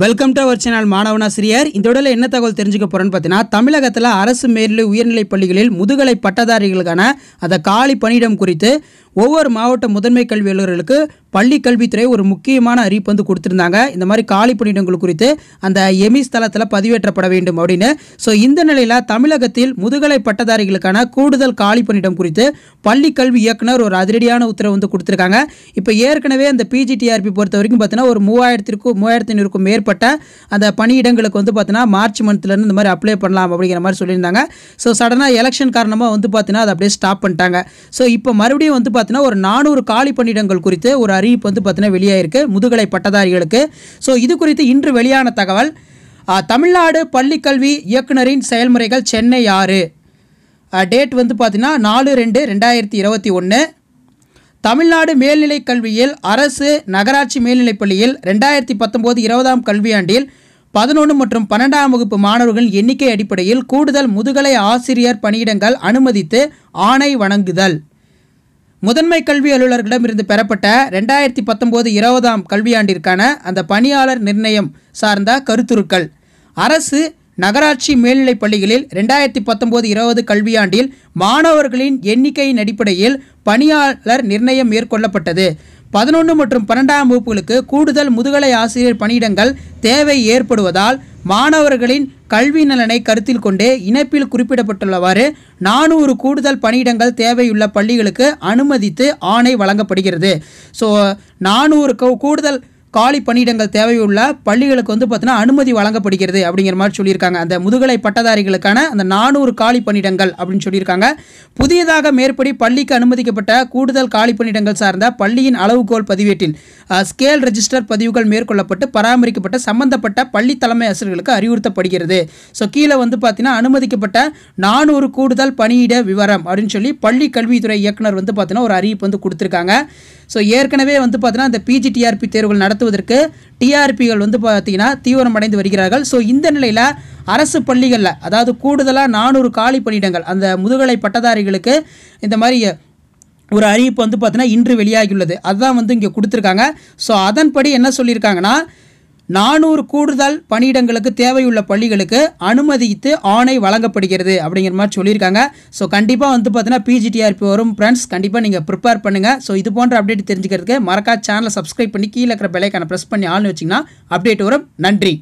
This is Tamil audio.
வெல்கம் டு அவர் சேனல் மாணவனாசிரியர் இந்த உடல என்ன தகவல் தெரிஞ்சுக்க போகிறோன்னு பார்த்தீங்கன்னா தமிழகத்தில் அரசு மேல்நிலை உயர்நிலைப் பள்ளிகளில் முதுகலை பட்டதாரிகளுக்கான அந்த காலி பணியிடம் குறித்து ஒவ்வொரு மாவட்ட முதன்மை கல்வி அலுவலர்களுக்கு பள்ளி கல்வித்துறை ஒரு முக்கியமான அறிவிப்பு வந்து கொடுத்துருந்தாங்க. இந்த மாதிரி காலி பணியிடங்கள் குறித்து அந்த எமிஸ் தளத்தில் பதிவேற்றப்பட வேண்டும் அப்படின்னு. ஸோ இந்த நிலையில் தமிழகத்தில் முதுகலை பட்டதாரிகளுக்கான கூடுதல் காலி பணியிடம் குறித்து பள்ளி கல்வி இயக்குனர் ஒரு அதிரடியான உத்தரவு வந்து கொடுத்துருக்காங்க. இப்போ ஏற்கனவே அந்த பிஜிடிஆர்பி பொறுத்த வரைக்கும் பார்த்தீங்கன்னா ஒரு மூவாயிரத்திற்கும் மூவாயிரத்தி ஐநூறுக்கும் மேற்பட்ட அந்த பணியிடங்களுக்கு வந்து பார்த்தீங்கன்னா மார்ச் மந்த்லேருந்து இந்த மாதிரி அப்ளை பண்ணலாம் அப்படிங்கிற மாதிரி சொல்லியிருந்தாங்க. ஸோ சடனாக எலெக்ஷன் காரணமாக வந்து பார்த்தீங்கன்னா அதை அப்படியே ஸ்டாப் பண்ணிட்டாங்க. ஸோ இப்போ மறுபடியும் வந்து பார்த்தீங்கன்னா ஒரு நானூறு காலி பணியிடங்கள் குறித்து ஒரு அறிவிப்பு வந்து பார்த்தீங்கன்னா வெளியாயிருக்கு. முதுகலை பட்டதாரிகளுக்கு. ஸோ இது குறித்து இன்று வெளியான தகவல். தமிழ்நாடு பள்ளிக்கல்வி இயக்குனரின் செயல்முறைகள் சென்னை ஆறு. டேட் வந்து பார்த்தீங்கன்னா நாலு ரெண்டு ரெண்டாயிரத்தி இருபத்தி ஒன்று தமிழ்நாடு மேல்நிலைக் கல்வியில் அரசு நகராட்சி மேல்நிலைப் பள்ளியில் ரெண்டாயிரத்தி பத்தொம்போது இருபதாம் கல்வியாண்டில் பதினொன்று மற்றும் பன்னெண்டாம் வகுப்பு மாணவர்களின் எண்ணிக்கை அடிப்படையில் கூடுதல் முதுகலை ஆசிரியர் பணியிடங்கள் அனுமதித்து ஆணை வழங்குதல் முதன்மை கல்வி அலுவலர்களிடமிருந்து பெறப்பட்ட ரெண்டாயிரத்தி பத்தொம்போது இருபதாம் கல்வியாண்டிற்கான அந்த பணியாளர் நிர்ணயம் சார்ந்த கருத்துருக்கள். அரசு நகராட்சி மேல்நிலைப் பள்ளிகளில் ரெண்டாயிரத்தி பத்தொம்போது இருபது கல்வியாண்டில் மாணவர்களின் எண்ணிக்கையின் அடிப்படையில் பணியாளர் நிர்ணயம் மேற்கொள்ளப்பட்டது. பதினொன்று மற்றும் பன்னெண்டாம் வகுப்புகளுக்கு கூடுதல் முதுகலை ஆசிரியர் பணியிடங்கள் தேவை ஏற்படுவதால் மாணவர்களின் கல்வி நலனை கருத்தில் கொண்டு இணைப்பில் குறிப்பிடப்பட்டுள்ளவாறு நானூறு கூடுதல் பணியிடங்கள் தேவையுள்ள பள்ளிகளுக்கு அனுமதித்து ஆணை வழங்கப்படுகிறது. ஸோ நானூறு கூடுதல் காலி பணியிடங்கள் தேவையுள்ள பள்ளிகளுக்கு வந்து பார்த்தீங்கன்னா அனுமதி வழங்கப்படுகிறது அப்படிங்கிற மாதிரி சொல்லியிருக்காங்க. அந்த முதுகலை பட்டதாரிகளுக்கான அந்த நானூறு காலி பணியிடங்கள் அப்படின்னு சொல்லியிருக்காங்க. புதியதாக மேற்படி பள்ளிக்கு அனுமதிக்கப்பட்ட கூடுதல் காலி பணியிடங்கள் சார்ந்த பள்ளியின் அளவுகோல் பதிவேட்டில் ஸ்கேல் ரெஜிஸ்டர் பதிவுகள் மேற்கொள்ளப்பட்டு பராமரிக்கப்பட்ட சம்பந்தப்பட்ட பள்ளி தலைமை ஆசிரியர்களுக்கு அறிவுறுத்தப்படுகிறது. ஸோ கீழே வந்து பார்த்தீங்கன்னா அனுமதிக்கப்பட்ட நானூறு கூடுதல் பணியிட விவரம் அப்படின்னு சொல்லி பள்ளி கல்வித்துறை இயக்குனர் வந்து பார்த்தீங்கன்னா ஒரு அறிவிப்பு வந்து கொடுத்துருக்காங்க. ஸோ ஏற்கனவே வந்து பார்த்தீங்கன்னா இந்த பிஜிடிஆர்பி தேர்வுகள் நடத்துவதற்கு டிஆர்பிகள் வந்து பார்த்தீங்கன்னா தீவிரமடைந்து வருகிறார்கள். ஸோ இந்த நிலையில் அரசு பள்ளிகளில் அதாவது கூடுதலாக நானூறு காலி பணியிடங்கள் அந்த முதுகலை பட்டதாரிகளுக்கு இந்த மாதிரி ஒரு அறிவிப்பு வந்து பார்த்தீங்கன்னா இன்று வெளியாகியுள்ளது. அதுதான் வந்து இங்கே கொடுத்துருக்காங்க. ஸோ அதன்படி என்ன சொல்லியிருக்காங்கன்னா நானூறு கூடுதல் பணியிடங்களுக்கு தேவையுள்ள பள்ளிகளுக்கு அனுமதித்து ஆணை வழங்கப்படுகிறது அப்படிங்கிற மாதிரி சொல்லியிருக்காங்க. ஸோ கண்டிப்பாக வந்து பார்த்தீங்கன்னா பிஜிடிஆர்பி வரும். ஃப்ரெண்ட்ஸ் கண்டிப்பாக நீங்கள் ப்ரிப்பேர் பண்ணுங்கள் ஸோ இது போன்ற அப்டேட் தெரிஞ்சுக்கிறதுக்கு மறக்காத சேனலை சப்ஸ்கிரைப் பண்ணி கீழே இருக்கிற பெலைக்கான ப்ரெஸ் பண்ணி ஆள்னு வச்சிங்கன்னா அப்டேட் வரும். நன்றி.